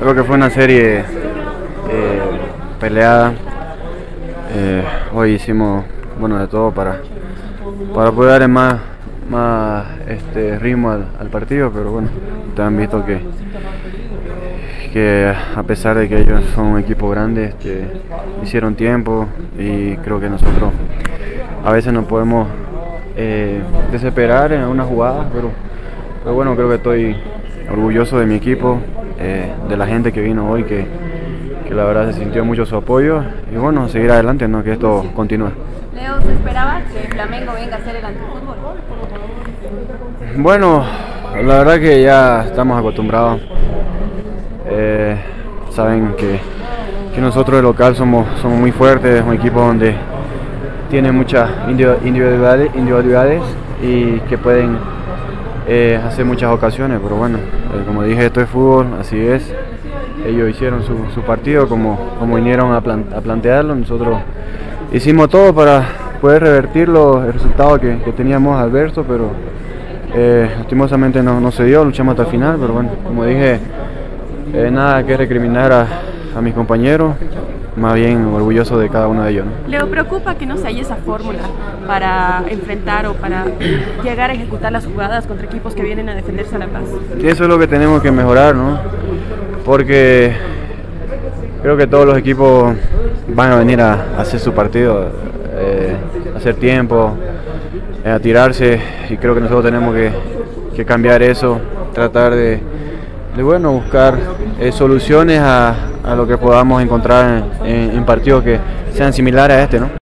Creo que fue una serie eh, peleada. Eh, hoy hicimos bueno de todo para, para poder darle más, más este, ritmo al, partido, pero bueno, ustedes han visto que, que a pesar de que ellos son un equipo grande, este, hicieron tiempo y creo que nosotros a veces nos podemos eh, desesperar en algunas jugadas, pero, pero bueno, creo que estoy orgulloso de mi equipo, eh, de la gente que vino hoy, que, que, la verdad se sintió mucho su apoyo y bueno, seguir adelante, ¿no? que esto continúe. Leo, ¿se esperaba que Flamengo venga a ser el antifútbol? Bueno, la verdad que ya estamos acostumbrados. Eh, saben que, que, nosotros de local somos, somos muy fuertes, un equipo donde tiene muchas individualidades, individualidades y que pueden eh, hacer muchas ocasiones, pero bueno, eh, como dije, esto es fútbol, así es. Ellos hicieron su, su partido como, como vinieron a, plan, a, plantearlo, nosotros hicimos todo para poder revertir los, el resultado que, que teníamos adverso, pero eh, lastimosamente no, no, se dio, luchamos hasta el final, pero bueno, como dije, eh, nada que recriminar a, a, mis compañeros, más bien orgulloso de cada uno de ellos. ¿no? ¿Le preocupa que no se haya esa fórmula para enfrentar o para llegar a ejecutar las jugadas contra equipos que vienen a defenderse a la paz? Eso es lo que tenemos que mejorar, ¿no? Porque creo que todos los equipos van a venir a, a hacer su partido, eh, a hacer tiempo, a tirarse y creo que nosotros tenemos que, que cambiar eso, tratar de, de bueno, buscar eh, soluciones a, a, lo que podamos encontrar en, partidos que sean similares a este. ¿no?